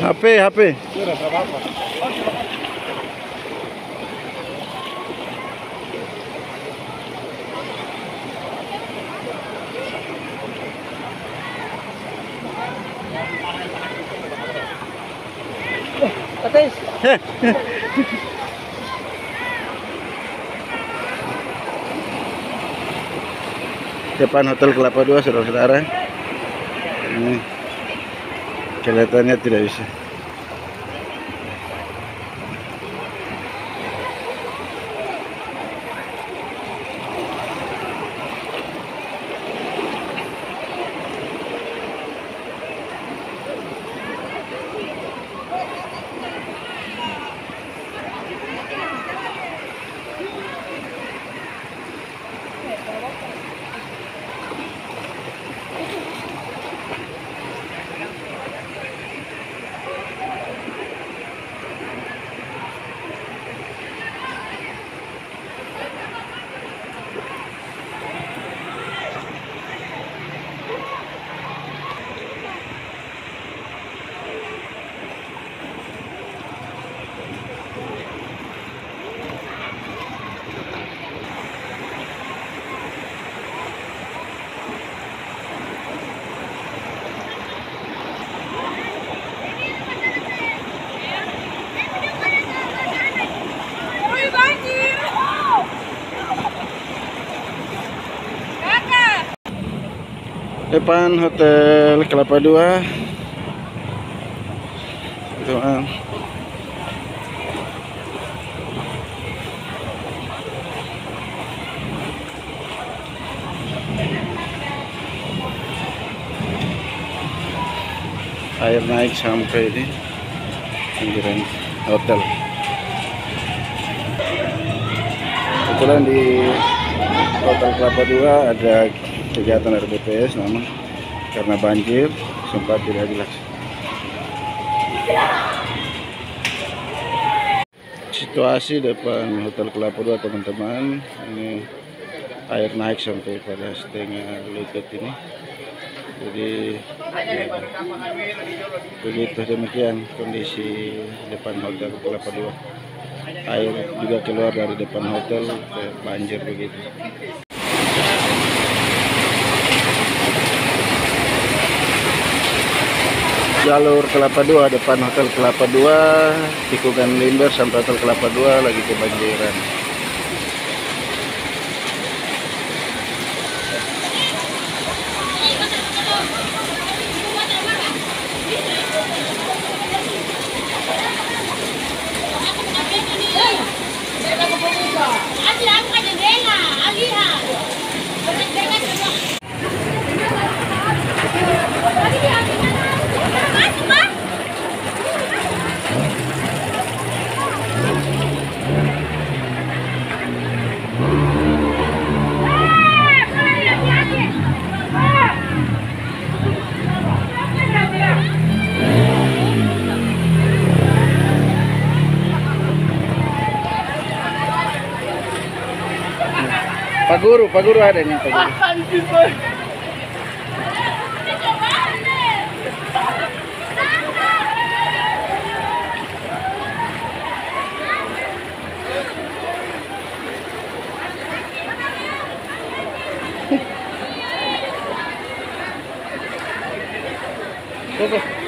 HP, HP. Atis. Depan Hotel Kelapa Dua, saudara-saudara. Ini que le tenía televisión. Depan Hotel Kelapa Dua. Itu ah. Air naik sampai di pinggiran hotel. Kebetulan di Hotel Kelapa Dua ada kegiatan RBPS namun karena banjir sempat tidak dilaksanakan. Situasi depan Hotel Kelapa Dua teman-teman ini air naik sampai pada setengah lutut ini. Jadi begitu demikian kondisi depan Hotel Kelapa Dua. Air juga keluar dari depan hotel banjir begitu. Jalur Kelapa Dua depan Hotel Kelapa Dua tikungan Limber sampai Hotel Kelapa Dua lagi kebanjiran Paguru, paguru ada nih paguru. Terus.